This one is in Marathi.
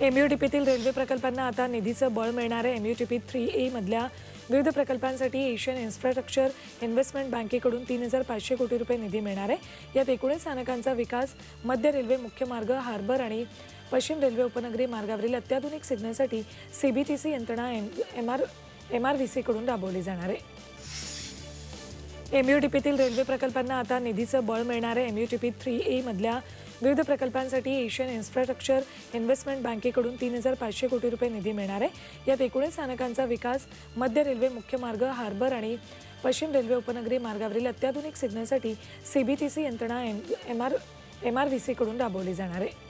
एमयूटीपीतील रेल्वे प्रकल्पांना आता निधीचं बळ मिळणार आहे एमयूटीपी थ्री ए मधल्या विविध प्रकल्पांसाठी एशियन इन्फ्रास्ट्रक्चर इन्व्हेस्टमेंट बँकेकडून तीन हजार पाचशे कोटी रुपये निधी मिळणार आहे. यात एकोणीस स्थानकांचा विकास मध्य रेल्वे मुख्य मार्ग हार्बर आणि पश्चिम रेल्वे उपनगरी मार्गावरील अत्याधुनिक सिग्नलसाठी सीबीटीसी यंत्रणा M R M R V सीकडून राबवली जाणार आहे. एमयूटीपीतील रेल्वे प्रकल्पांना आता निधीचं बळ मिळणार आहे एमयूटीपी थ्री ए मधल्या विविध प्रकल्पांसाठी एशियन इन्फ्रास्ट्रक्चर इन्व्हेस्टमेंट बँकेकडून तीन हजार पाचशे कोटी रुपये निधी मिळणार आहे. यात एकूणच स्थानकांचा विकास मध्य रेल्वे मुख्य मार्ग हार्बर आणि पश्चिम रेल्वे उपनगरी मार्गावरील अत्याधुनिक सिग्नलसाठी सीबीटीसी यंत्रणा M R M R V सीकडून राबवली जाणार आहे.